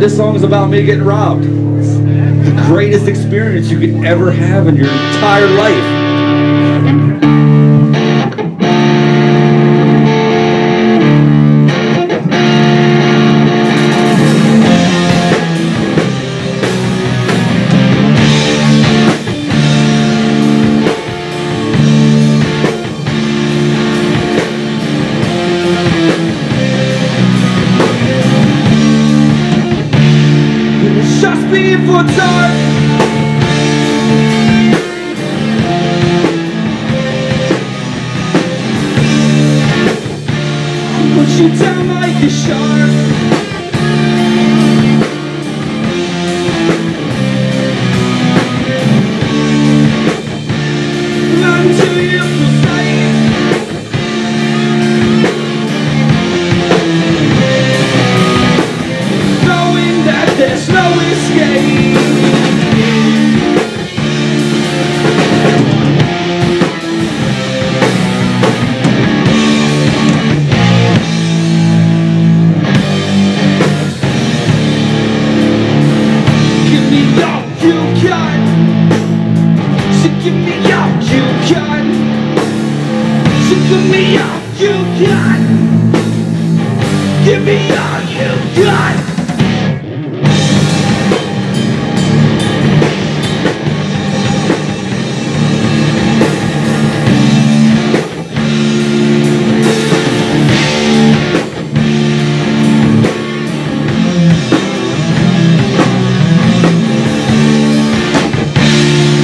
This song is about me getting robbed. The greatest experience you could ever have in your entire life. Put you down like a shark you got. Give me all you got.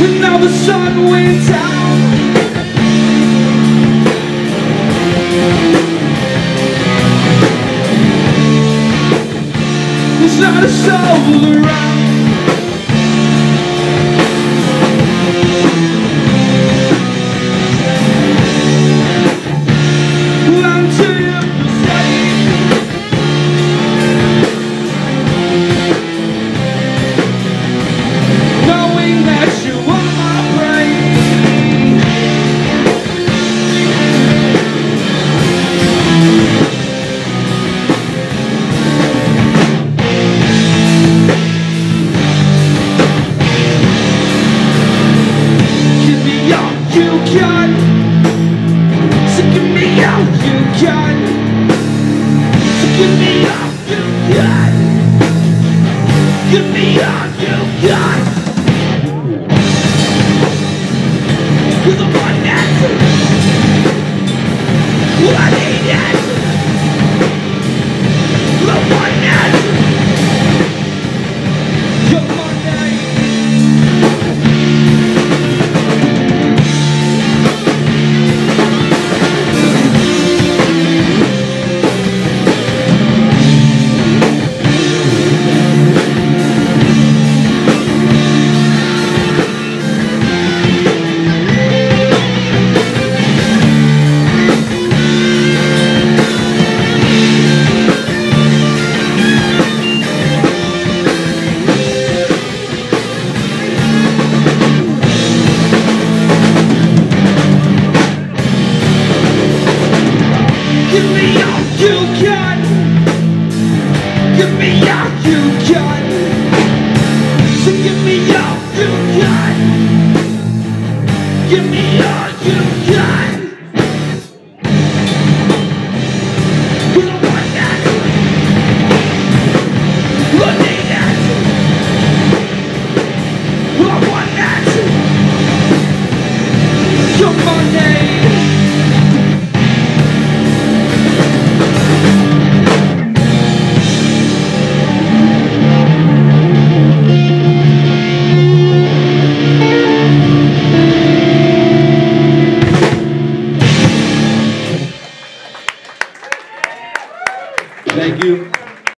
And now the sun went down There's not a soul around You're the one answer I need answers you can. Give me all you got